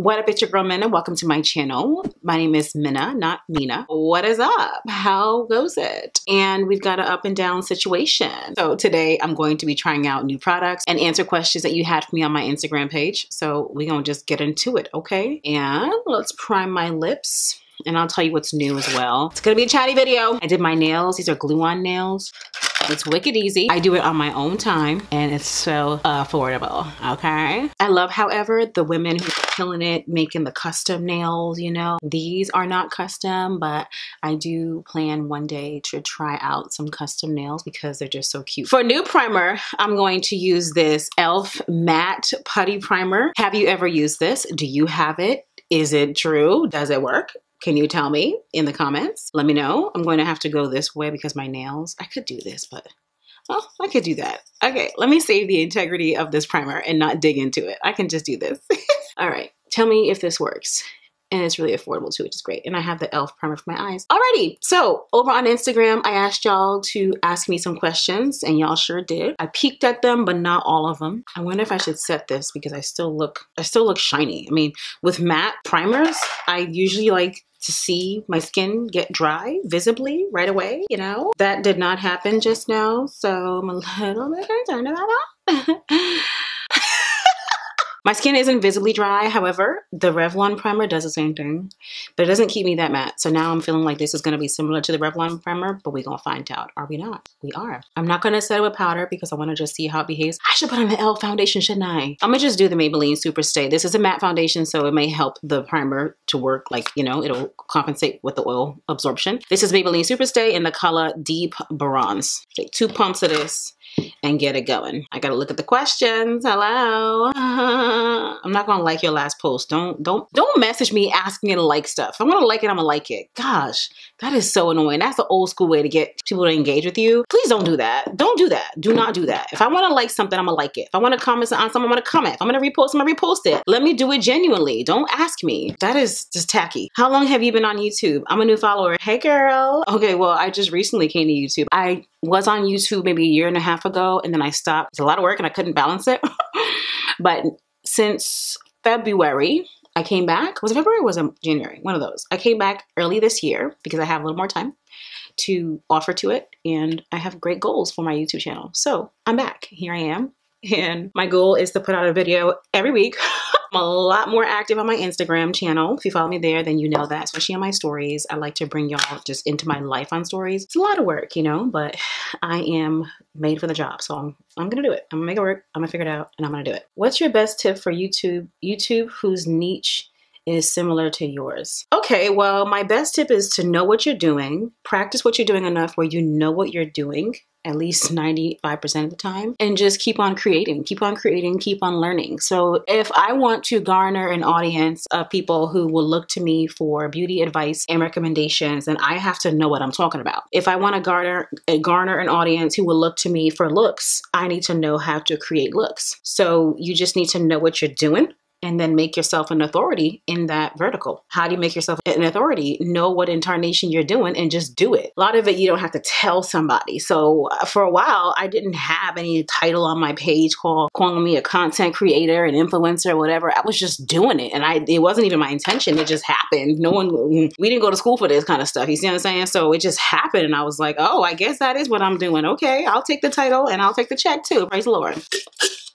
What up, it's your girl Mena. Welcome to my channel. My name is Mena, not Mina. What is up? How goes it? And we've got an up and down situation. So today I'm going to be trying out new products and answer questions that you had for me on my Instagram page. So we're gonna just get into it, okay? And let's prime my lips and I'll tell you what's new as well. It's gonna be a chatty video. I did my nails. These are glue-on nails. It's wicked easy. I do it on my own time and it's so uh, affordable, okay? I love, however, the women who are killing it, making the custom nails, you know? These are not custom, but I do plan one day to try out some custom nails because they're just so cute. For new primer, I'm going to use this e.l.f. Matte Putty Primer. Have you ever used this? Do you have it? Is it true? Does it work? Can you tell me in the comments? Let me know. I'm going to have to go this way because my nails, I could do this, but oh, I could do that. Okay, let me save the integrity of this primer and not dig into it. I can just do this. All right, tell me if this works and it's really affordable too, which is great. And I have the e.l.f. primer for my eyes. Alrighty, so over on Instagram, I asked y'all to ask me some questions and y'all sure did. I peeked at them, but not all of them. I wonder if I should set this because I still look, I still look shiny. I mean, with matte primers, I usually like to see my skin get dry visibly right away, you know? That did not happen just now, so I'm a little bit concerned about that. My skin isn't visibly dry, however, the Revlon primer does the same thing, but it doesn't keep me that matte. So now I'm feeling like this is gonna be similar to the Revlon primer, but we're gonna find out. Are we not? We are. I'm not gonna set it with powder because I wanna just see how it behaves. I should put on the L foundation, shouldn't I? I'm gonna just do the Maybelline Super Stay. This is a matte foundation, so it may help the primer to work like, you know, it'll compensate with the oil absorption. This is Maybelline Super Stay in the color Deep Bronze. Take two pumps of this and get it going. I gotta look at the questions. Hello. I'm not gonna like your last post. Don't don't don't message me asking me to like stuff. If I wanna like it, I'm gonna like it. Gosh, that is so annoying. That's the old school way to get people to engage with you. Please don't do that. Don't do that. Do not do that. If I wanna like something, I'm gonna like it. If I wanna comment on something, I'm gonna comment. If I'm gonna repost, I'm gonna repost it. Let me do it genuinely. Don't ask me. That is just tacky. How long have you been on YouTube? I'm a new follower. Hey girl. Okay, well, I just recently came to YouTube. I was on YouTube maybe a year and a half ago and then I stopped. It's a lot of work and I couldn't balance it. but since February, I came back. Was it February was it January? One of those. I came back early this year because I have a little more time to offer to it and I have great goals for my YouTube channel. So I'm back. Here I am. And my goal is to put out a video every week I'm a lot more active on my Instagram channel. If you follow me there, then you know that, especially on my stories. I like to bring y'all just into my life on stories. It's a lot of work, you know, but I am made for the job. So I'm, I'm gonna do it. I'm gonna make it work. I'm gonna figure it out and I'm gonna do it. What's your best tip for YouTube, YouTube whose niche is similar to yours. Okay, well, my best tip is to know what you're doing, practice what you're doing enough where you know what you're doing, at least 95% of the time and just keep on creating, keep on creating, keep on learning. So if I want to garner an audience of people who will look to me for beauty advice and recommendations, then I have to know what I'm talking about. If I want to garner eh, garner an audience who will look to me for looks, I need to know how to create looks. So you just need to know what you're doing and then make yourself an authority in that vertical. How do you make yourself an authority? Know what incarnation you're doing and just do it. A lot of it you don't have to tell somebody. So uh, for a while, I didn't have any title on my page called calling me a content creator, an influencer, whatever. I was just doing it, and I it wasn't even my intention. It just happened. No one, we didn't go to school for this kind of stuff. You see what I'm saying? So it just happened, and I was like, oh, I guess that is what I'm doing. Okay, I'll take the title and I'll take the check too. Praise the Lord.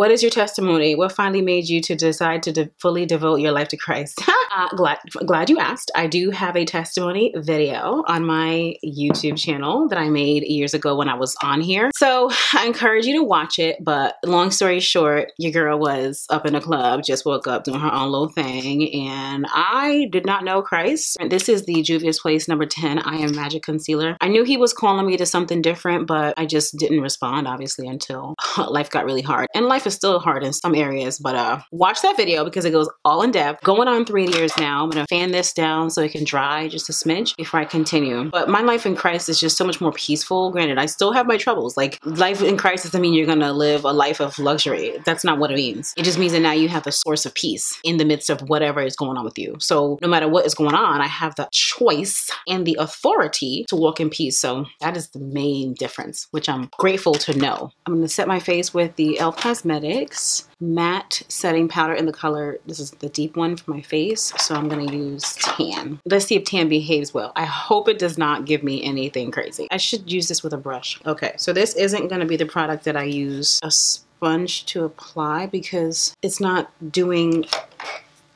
What is your testimony? What finally made you to decide to de fully devote your life to Christ? uh, glad, glad you asked. I do have a testimony video on my YouTube channel that I made years ago when I was on here. So I encourage you to watch it. But long story short, your girl was up in a club, just woke up doing her own little thing, and I did not know Christ. This is the Juvia's Place number 10 I Am Magic Concealer. I knew he was calling me to something different, but I just didn't respond, obviously, until life got really hard. And life is still hard in some areas, but uh, watch that video because it goes all in depth. Going on three years now. I'm gonna fan this down so it can dry just a smidge before I continue. But my life in Christ is just so much more peaceful. Granted, I still have my troubles. Like life in Christ doesn't mean you're gonna live a life of luxury. That's not what it means. It just means that now you have the source of peace in the midst of whatever is going on with you. So no matter what is going on, I have the choice and the authority to walk in peace. So that is the main difference, which I'm grateful to know. I'm gonna set my face with the e.l.f. Cosmetics Cosmetics matte setting powder in the color, this is the deep one for my face, so I'm gonna use tan. Let's see if tan behaves well. I hope it does not give me anything crazy. I should use this with a brush. Okay, so this isn't gonna be the product that I use a sponge to apply because it's not doing,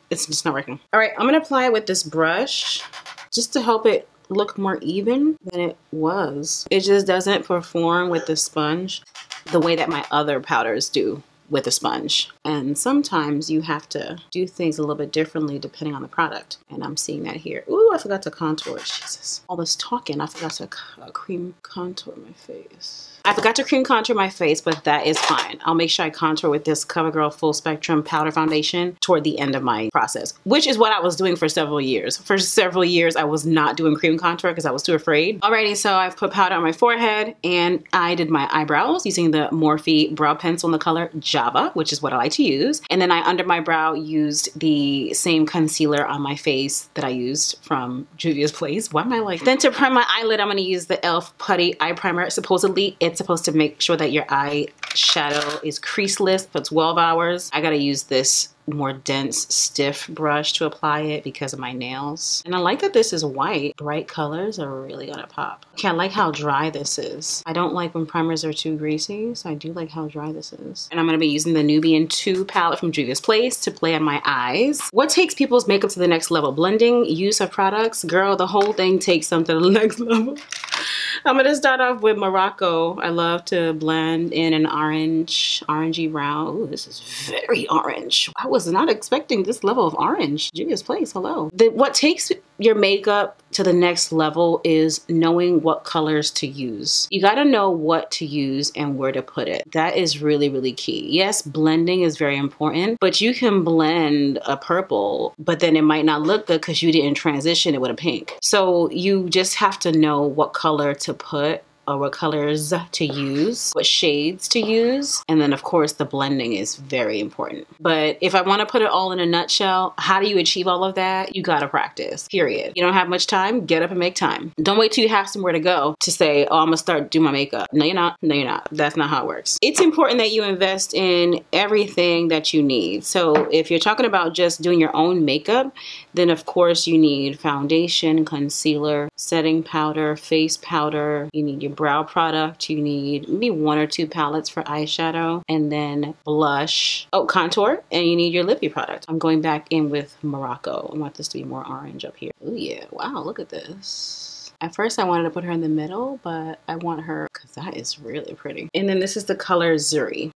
it's just not working. All right, I'm gonna apply it with this brush just to help it look more even than it was. It just doesn't perform with the sponge the way that my other powders do with a sponge. And sometimes you have to do things a little bit differently depending on the product. And I'm seeing that here. Ooh, I forgot to contour. Jesus. All this talking, I forgot to uh, cream contour my face. I forgot to cream contour my face, but that is fine. I'll make sure I contour with this CoverGirl Full Spectrum Powder Foundation toward the end of my process, which is what I was doing for several years. For several years, I was not doing cream contour because I was too afraid. Alrighty, so I've put powder on my forehead and I did my eyebrows using the Morphe brow pencil in the color Java, which is what I like to use. And then I, under my brow, used the same concealer on my face that I used from Juvia's Place. Why am I like? Then to prime my eyelid, I'm going to use the e.l.f. Putty Eye Primer. Supposedly, it's it's supposed to make sure that your eye shadow is creaseless for 12 hours. I gotta use this more dense, stiff brush to apply it because of my nails. And I like that this is white. Bright colors are really gonna pop. Okay, I like how dry this is. I don't like when primers are too greasy, so I do like how dry this is. And I'm gonna be using the Nubian 2 palette from Juvia's Place to play on my eyes. What takes people's makeup to the next level? Blending, use of products? Girl, the whole thing takes something to the next level. I'm gonna start off with Morocco. I love to blend in an orange, orangey brown. Ooh, this is very orange. I was not expecting this level of orange. Juvia's Place, hello. The, what takes your makeup to the next level is knowing what colors to use. You gotta know what to use and where to put it. That is really, really key. Yes, blending is very important, but you can blend a purple, but then it might not look good because you didn't transition it with a pink. So you just have to know what color to put or what colors to use, what shades to use. And then of course the blending is very important. But if I want to put it all in a nutshell, how do you achieve all of that? You got to practice, period. You don't have much time, get up and make time. Don't wait till you have somewhere to go to say, oh, I'm gonna start doing my makeup. No, you're not. No, you're not. That's not how it works. It's important that you invest in everything that you need. So if you're talking about just doing your own makeup, then of course you need foundation, concealer, setting powder, face powder. You need your brow product. You need maybe one or two palettes for eyeshadow and then blush. Oh, contour. And you need your lippy product. I'm going back in with Morocco. I want this to be more orange up here. Oh yeah. Wow, look at this. At first I wanted to put her in the middle, but I want her because that is really pretty. And then this is the color Zuri.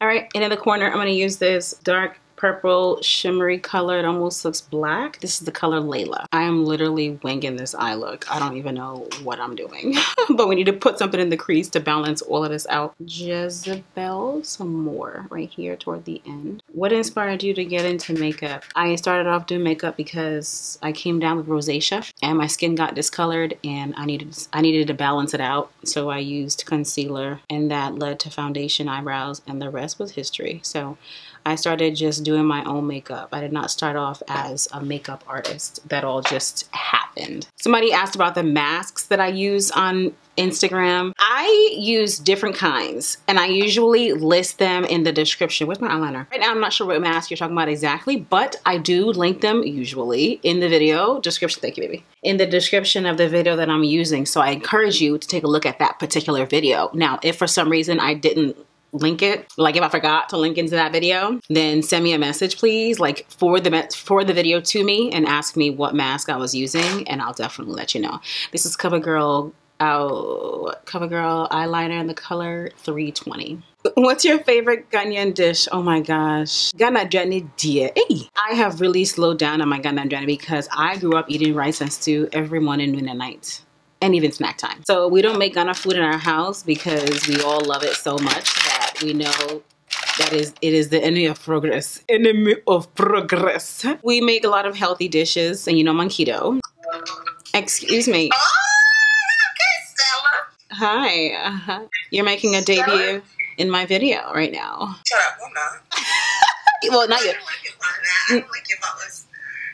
All right, and in the corner, I'm gonna use this dark purple shimmery color. It almost looks black. This is the color Layla. I am literally winging this eye look. I don't even know what I'm doing. but we need to put something in the crease to balance all of this out. Jezebel, some more right here toward the end. What inspired you to get into makeup? I started off doing makeup because I came down with rosacea and my skin got discolored and I needed I needed to balance it out. So I used concealer and that led to foundation eyebrows and the rest was history. So I started just doing my own makeup. I did not start off as a makeup artist. That all just happened. Somebody asked about the masks that I use on Instagram. I use different kinds and I usually list them in the description. Where's my eyeliner? Right now I'm not sure what mask you're talking about exactly, but I do link them usually in the video description. Thank you, baby. In the description of the video that I'm using. So I encourage you to take a look at that particular video. Now, if for some reason I didn't link it. Like if I forgot to link into that video, then send me a message, please. Like forward the forward the video to me and ask me what mask I was using, and I'll definitely let you know. This is CoverGirl oh, CoverGirl eyeliner in the color 320. What's your favorite Ghanaian dish? Oh my gosh. Ghana Johnny dear. Hey, I have really slowed down on my Ghana Johnny because I grew up eating rice and stew every morning, noon, and night and even snack time. So we don't make Ghana food in our house because we all love it so much that we know that is it is the enemy of progress. Enemy of progress. We make a lot of healthy dishes and you know manquito. Excuse me. Oh, okay, Stella. hi uh -huh. you're making a debut in my video right now. Shut up well, well not yet I don't like it, I don't like it,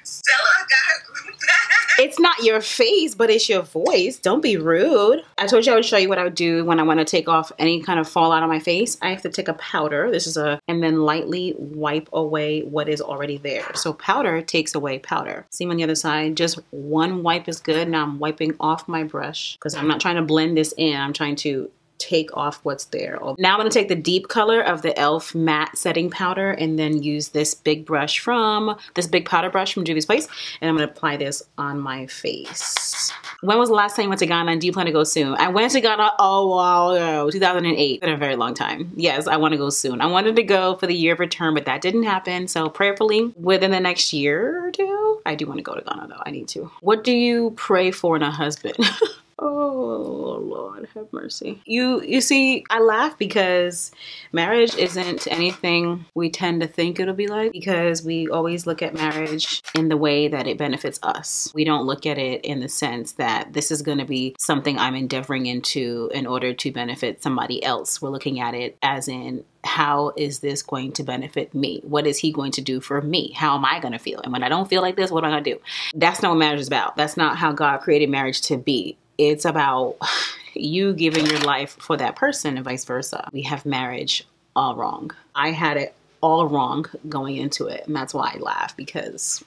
Stella got her group back. It's not your face, but it's your voice. Don't be rude. I told you I would show you what I would do when I want to take off any kind of fallout on my face. I have to take a powder. This is a, and then lightly wipe away what is already there. So powder takes away powder. Same on the other side, just one wipe is good. Now I'm wiping off my brush because I'm not trying to blend this in. I'm trying to take off what's there. Now I'm to take the deep color of the e.l.f. matte setting powder and then use this big brush from, this big powder brush from Juvia's Place, and I'm to apply this on my face. When was the last time you went to Ghana and do you plan to go soon? I went to Ghana, oh wow, 2008. Been a very long time. Yes, I want to go soon. I wanted to go for the year of return, but that didn't happen. So prayerfully, within the next year or two, I do want to go to Ghana though. I need to. What do you pray for in a husband? Oh Lord, have mercy. You you see, I laugh because marriage isn't anything we tend to think it'll be like because we always look at marriage in the way that it benefits us. We don't look at it in the sense that this is going to be something I'm endeavoring into in order to benefit somebody else. We're looking at it as in how is this going to benefit me? What is he going to do for me? How am I going to feel? And when I don't feel like this, what am I going to do? That's not what marriage is about. That's not how God created marriage to be it's about you giving your life for that person and vice versa. We have marriage all wrong. I had it all wrong going into it, and that's why I laugh because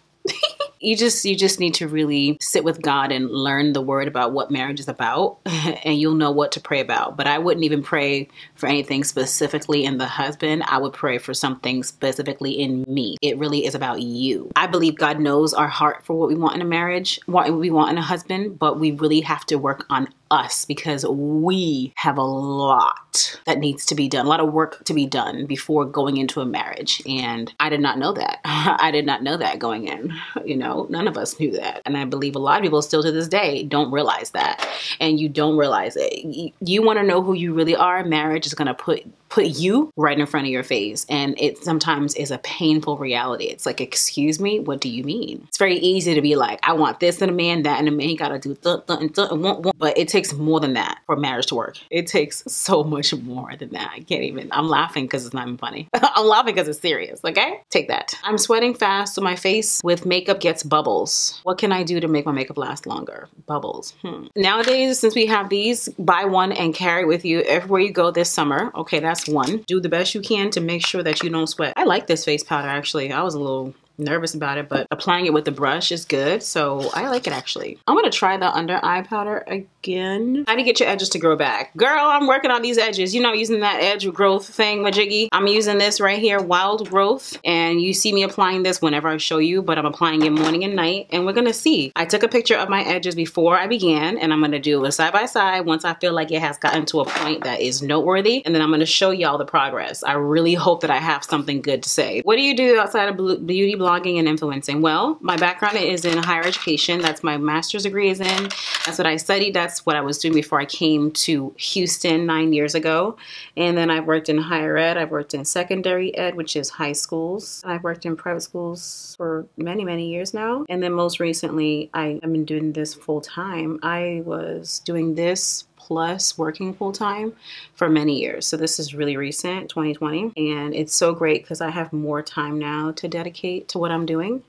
you just you just need to really sit with God and learn the word about what marriage is about and you'll know what to pray about. But I wouldn't even pray for anything specifically in the husband. I would pray for something specifically in me. It really is about you. I believe God knows our heart for what we want in a marriage, what we want in a husband, but we really have to work on us because we have a lot that needs to be done, a lot of work to be done before going into a marriage. And I did not know that. I did not know that going in. You know, none of us knew that. And I believe a lot of people still to this day don't realize that. And you don't realize it. You, want to know who you really are. Marriage is going to put put you right in front of your face. And it sometimes is a painful reality. It's like, excuse me, what do you mean? It's very easy to be like, I want this in a man, that in a man, you gotta do th- th- th- but it takes more than that for marriage to work. It takes so much more than that. I can't even, I'm laughing because it's not even funny. I'm laughing because it's serious, okay? Take that. I'm sweating fast, so my face with makeup gets bubbles. What can I do to make my makeup last longer? Bubbles. Hmm. Nowadays, since we have these, buy one and carry with you everywhere you go this summer. Okay, that's that's one. Do the best you can to make sure that you don't sweat. I like this face powder actually. I was a little nervous about it, but applying it with the brush is good. So I like it actually. I'm gonna try the under eye powder again. How you get your edges to grow back? Girl, I'm working on these edges. You know, using that edge growth thing, Majiggy. I'm using this right here, Wild Growth. And you see me applying this whenever I show you, but I'm applying it morning and night. And we're gonna see. I took a picture of my edges before I began, and I'm gonna do a side by side once I feel like it has gotten to a point that is noteworthy. And then I'm gonna show y'all the progress. I really hope that I have something good to say. What do you do outside of beauty blogging and influencing? Well, my background is in higher education. That's my master's degree is in. That's what I studied. That's what I was doing before I came to Houston nine years ago. And then I've worked in higher ed. I've worked in secondary ed, which is high schools. I've worked in private schools for many, many years now. And then most recently, I, I've been doing this full time. I was doing this plus working full time for many years. So this is really recent, 2020. And it's so great because I have more time now to dedicate to what I'm doing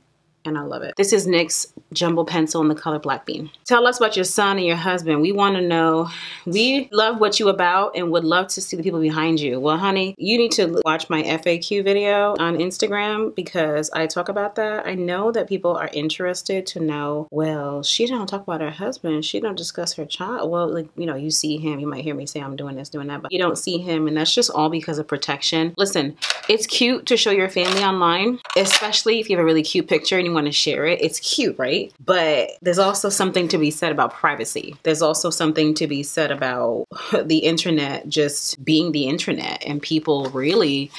and I love it. This is NYX Jumbo Pencil in the color Black Bean. Tell us about your son and your husband. We want to know, we love what you about and would love to see the people behind you. Well, honey, you need to watch my FAQ video on Instagram because I talk about that. I know that people are interested to know, well, she don't talk about her husband. She don't discuss her child. Well, like, you know, you see him, you might hear me say I'm doing this, doing that, but you don't see him and that's just all because of protection. Listen, it's cute to show your family online, especially if you have a really cute picture and you want to share it. It's cute, right? But there's also something to be said about privacy. There's also something to be said about the internet just being the internet and people really,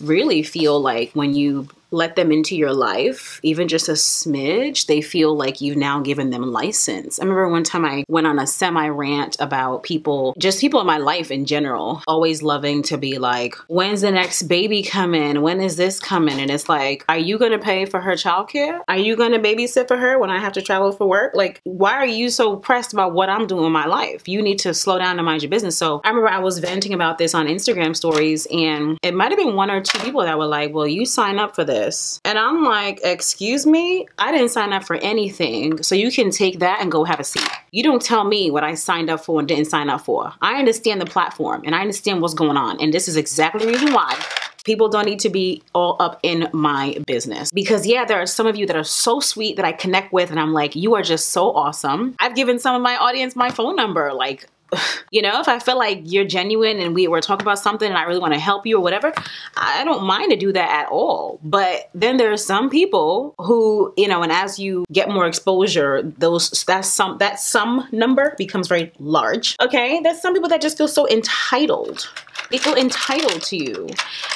really feel like when you let them into your life, even just a smidge, they feel like you've now given them license. I remember one time I went on a semi rant about people, just people in my life in general, always loving to be like, when's the next baby coming? When is this coming? And it's like, are you going to pay for her childcare? Are you going to babysit for her when I have to travel for work? Like, why are you so pressed about what I'm doing in my life? You need to slow down and mind your business. So I remember I was venting about this on Instagram stories, and it might have been one or two people that were like, well, you sign up for this this. And I'm like, excuse me? I didn't sign up for anything. So you can take that and go have a seat. You don't tell me what I signed up for and didn't sign up for. I understand the platform and I understand what's going on. And this is exactly the reason why People don't need to be all up in my business because yeah, there are some of you that are so sweet that I connect with and I'm like, you are just so awesome. I've given some of my audience my phone number. Like you know, if I feel like you're genuine and we were talking about something and I really want to help you or whatever, I don't mind to do that at all. But then there are some people who, you know, and as you get more exposure, those that's some that some number becomes very large. Okay, there's some people that just feel so entitled. They feel entitled to you,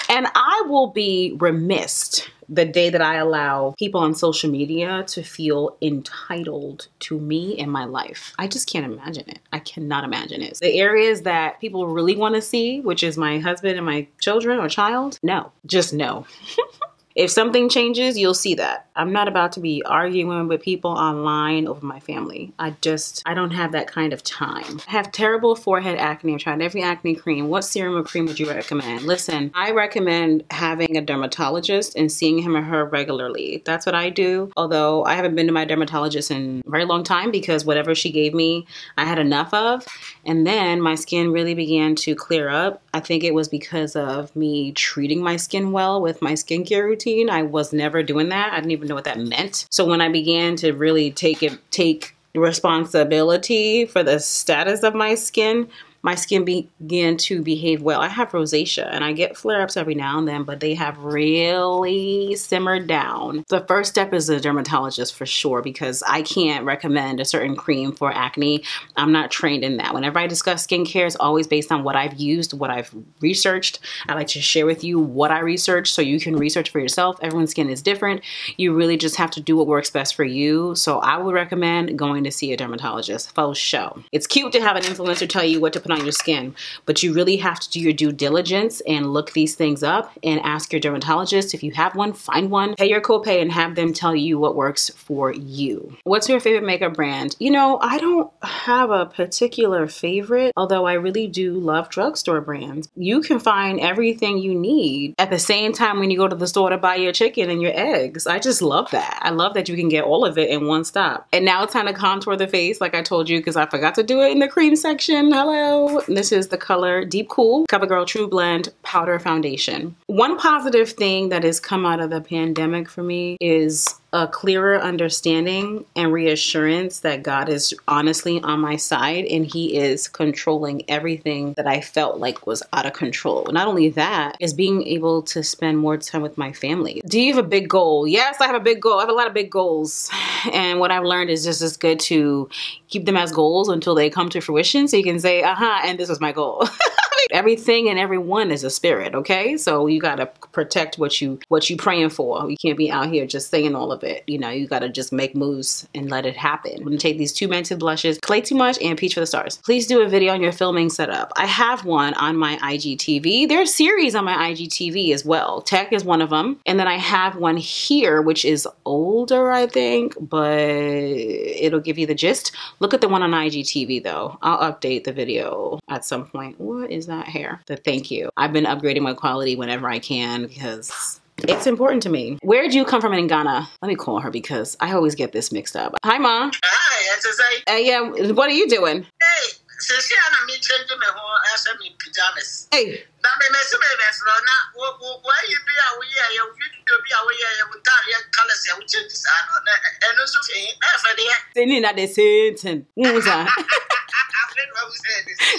and I will be remiss the day that I allow people on social media to feel entitled to me and my life. I just can't imagine it. I cannot imagine it. The areas that people really want to see, which is my husband and my children or child, no, just no. If something changes, you'll see that. I'm not about to be arguing with people online over my family. I just, I don't have that kind of time. I have terrible forehead acne. I've tried every acne cream. What serum or cream would you recommend? Listen, I recommend having a dermatologist and seeing him or her regularly. That's what I do. Although I haven't been to my dermatologist in a very long time because whatever she gave me, I had enough of. And then my skin really began to clear up. I think it was because of me treating my skin well with my skincare routine routine. I was never doing that. I didn't even know what that meant. So when I began to really take it, take responsibility for the status of my skin, my skin began to behave well. I have rosacea and I get flare ups every now and then, but they have really simmered down. The first step is a dermatologist for sure because I can't recommend a certain cream for acne. I'm not trained in that. Whenever I discuss skincare, it's always based on what I've used, what I've researched. I like to share with you what I researched so you can research for yourself. Everyone's skin is different. You really just have to do what works best for you. So I would recommend going to see a dermatologist for show. It's cute to have an influencer tell you what to put on on your skin. But you really have to do your due diligence and look these things up and ask your dermatologist if you have one, find one, pay your copay and have them tell you what works for you. What's your favorite makeup brand? You know, I don't have a particular favorite, although I really do love drugstore brands. You can find everything you need at the same time when you go to the store to buy your chicken and your eggs. I just love that. I love that you can get all of it in one stop. And now it's time to contour the face like I told you because I forgot to do it in the cream section. Hello. This is the color Deep Cool CoverGirl Tru Blend Powder Foundation. One positive thing that has come out of the pandemic for me is a clearer understanding and reassurance that God is honestly on my side and He is controlling everything that I felt like was out of control. Not only that, is being able to spend more time with my family. Do you have a big goal? Yes, I have a big goal. I have a lot of big goals. And what I've learned is just as good to keep them as goals until they come to fruition so you can say, aha, uh -huh, and this was my goal. everything and everyone is a spirit okay? So you got to protect what you what you praying for. You can't be out here just saying all of it you know? You got to just make moves and let it happen. I'm gonna take these two mented blushes. Clay too much and peach for the stars. Please do a video on your filming setup. I have one on my igtv there's series on my igtv as well. Tech is one of them. And then i have one here which is older i think but it'll give you the gist. Look at the one on igtv though. I'll update the video at some point. What is that not hair. The thank you. I've been upgrading my quality whenever I can because it's important to me. Where did you come from in Ghana? Let me call her because I always get this mixed up. Hi, Mom. Hi, that's uh, yeah, what are you doing? Hey, since you me changing my whole ass me pajamas. Hey. Na me me se me be so na wo wo you be a we ya you video be a we ya you tell ya colors ya we change this and and eh, eh, so fe fa de. They need that the same thing.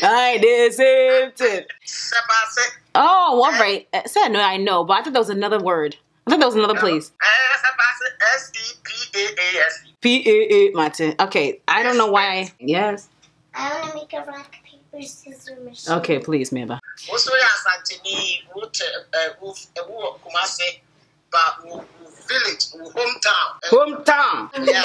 I did same thing. Oh, all right. Said no, I know, but I thought that was another word. I thought that was another place. S E P A A S E. P A A Martin. Okay, I don't know why. Yes. I want to make a rock paper scissors machine. Okay, please, Meba. Also, yes, but village, hometown. Hometown. Yeah.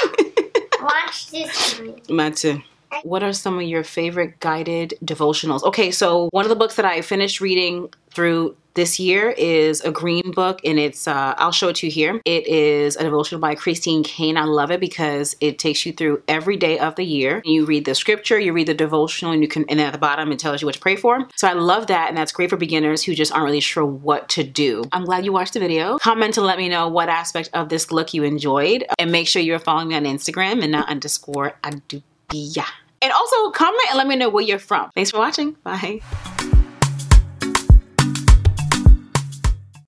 Watch this. Martin. What are some of your favorite guided devotionals? Okay, so one of the books that I finished reading through this year is a green book and it's uh, i'll show it to you here. It is a devotional by christine caine i love it because it takes you through every day of the year. You read the scripture you read the devotional and you can and at the bottom it tells you what to pray for. So i love that and that's great for beginners who just aren't really sure what to do. I'm glad you watched the video. Comment to let me know what aspect of this look you enjoyed and make sure you're following me on instagram and not underscore adubea and also comment and let me know where you're from. Thanks for watching. Bye